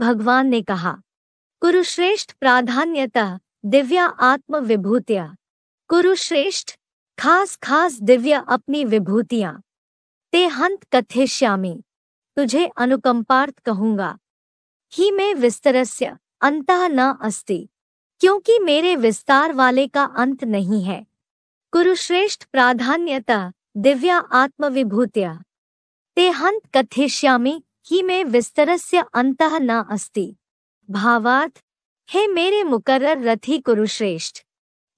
भगवान ने कहा, कुरुश्रेष्ठ प्राधान्यतः दिव्या आत्म विभूतिया कुरुश्रेष्ठ, खास खास दिव्य अपनी विभूतियाँ। ते हंत कथेश्यामी तुझे अनुकंपार्थ कहूँगा। ही में विस्तरस्य अंतः न अस्ति। क्योंकि मेरे विस्तार वाले का अंत नहीं है। कुरुश्रेष्ठ प्राधान्यतः दिव्या आत्मविभूतिया। ते हंत कथेश्यामी में विस्तरस्य अंतः न अस्ति। भावात, हे मेरे मुकर्र रथी कुरुश्रेष्ठ,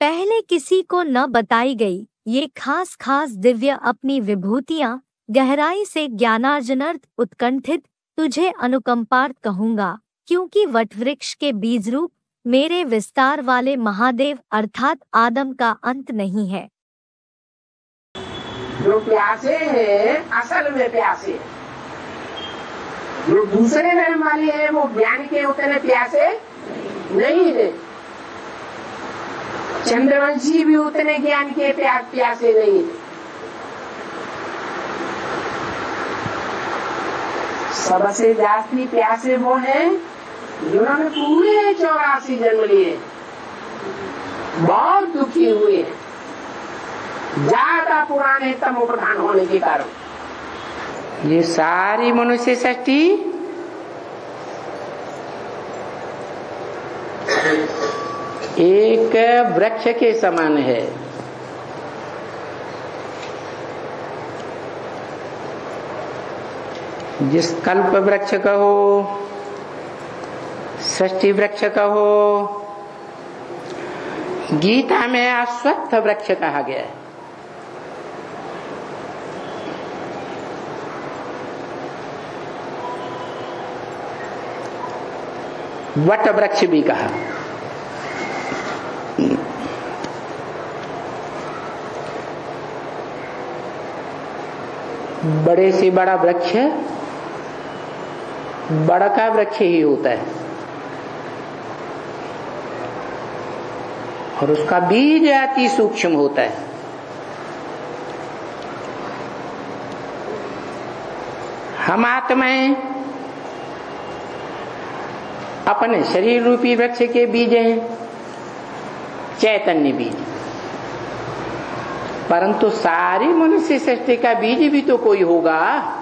पहले किसी को न बताई गई ये खास खास दिव्य अपनी विभूतियाँ, गहराई से ज्ञानार्जनार्थ उत्कंठित तुझे अनुकंपार्थ कहूँगा, क्योंकि वटवृक्ष के बीज रूप मेरे विस्तार वाले महादेव अर्थात आदम का अंत नहीं है। जो प्यासे हैं, असल में प्यासे हैं। जो दूसरे धर्म वाले हैं वो ज्ञान के उतने प्यासे नहीं है। चंद्रवंशी भी उतने ज्ञान के प्या, प्यासे नहीं है। सबसे जास्ती प्यासे वो हैं जिन्होंने पूरे चौरासी जन्म लिए बहुत दुखी हुए हैं। ज़्यादा पुराने तम प्रधान होने के कारण। ये सारी मनुष्य सृष्टि। एक वृक्ष के समान है। जिस कल्प वृक्ष कहो षष्ठी वृक्ष कहो गीता में अश्वत्थ वृक्ष कहा गया है। वट वृक्ष भी कहा। बड़े से बड़ा वृक्ष बड़ा का वृक्ष ही होता है। और उसका बीज अति सूक्ष्म होता है। हम आत्माएँ अपने शरीर रूपी वृक्ष के बीज हैं, चैतन्य बीज। परंतु सारी मनुष्य सृष्टि का बीज भी तो कोई होगा?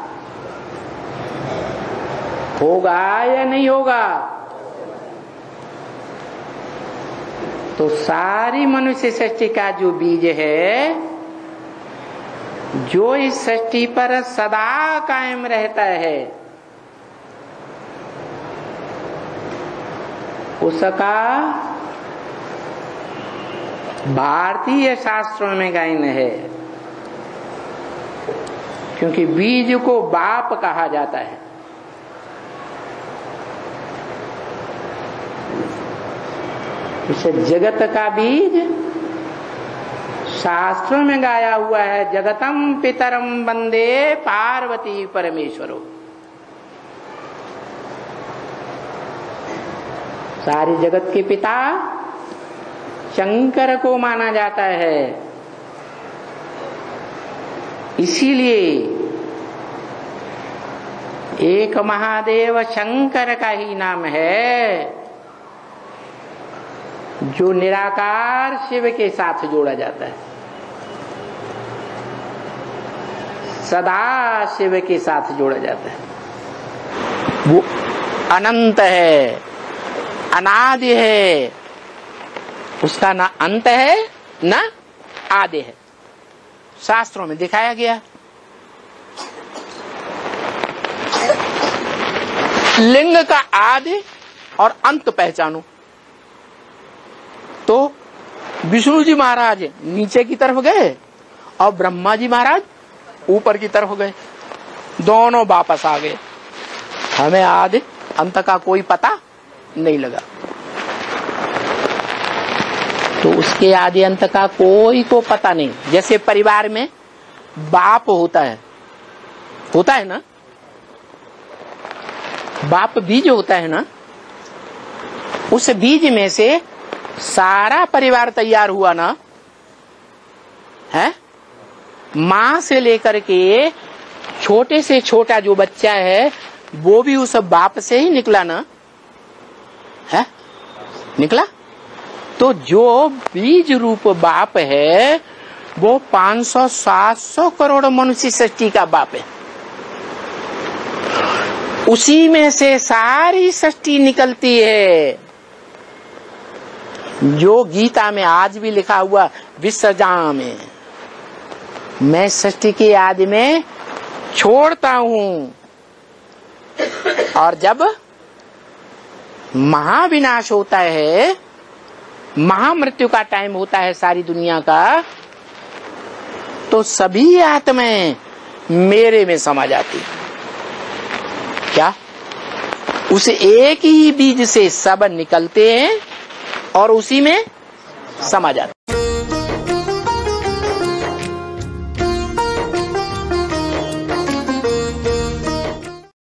होगा या नहीं होगा? तो सारी मनुष्य सृष्टि का जो बीज है, जो इस सृष्टि पर सदा कायम रहता है उसका भारतीय शास्त्रों में गायन है। क्योंकि बीज को बाप कहा जाता है। इस जगत का बीज शास्त्रों में गाया हुआ है। जगतम पितरम वंदे पार्वती परमेश्वरो। सारी जगत के पिता शंकर को माना जाता है। इसीलिए एक महादेव शंकर का ही नाम है, जो निराकार शिव के साथ जोड़ा जाता है। सदा शिव के साथ जोड़ा जाता है। वो अनंत है। अनादि है। उसका ना अंत है, ना आदि है। शास्त्रों में दिखाया गया। लिंग का आदि और अंत पहचानो। तो विष्णु जी महाराज नीचे की तरफ़ गए और ब्रह्मा जी महाराज ऊपर की तरफ़ गए। दोनों वापस आ गए। हमें आदि, अंत का कोई पता नहीं लगा। तो उसके आदि अंत का कोई को पता नहीं। जैसे परिवार में बाप होता है होता है ना? बाप बीज होता है ना? उस बीज में से सारा परिवार तैयार हुआ ना? है? माँ से लेकर के छोटे से छोटा जो बच्चा है, वो भी उस बाप से ही निकला ना? है? निकला? तो जो बीज रूप बाप है, वो 500 700 करोड़ मनुष्य सृष्टि का बाप है। उसी में से सारी सृष्टि निकलती है। जो गीता में आज भी लिखा हुआ विसर्जा में। मैं सृष्टि की आदि में छोड़ता हूँ। और जब महाविनाश होता है। महामृत्यु का टाइम होता है सारी दुनिया का। तो सभी आत्माएँ मेरे में समा जाती क्या? उस एक ही बीज से सब निकलते हैं और उसी में समा जाते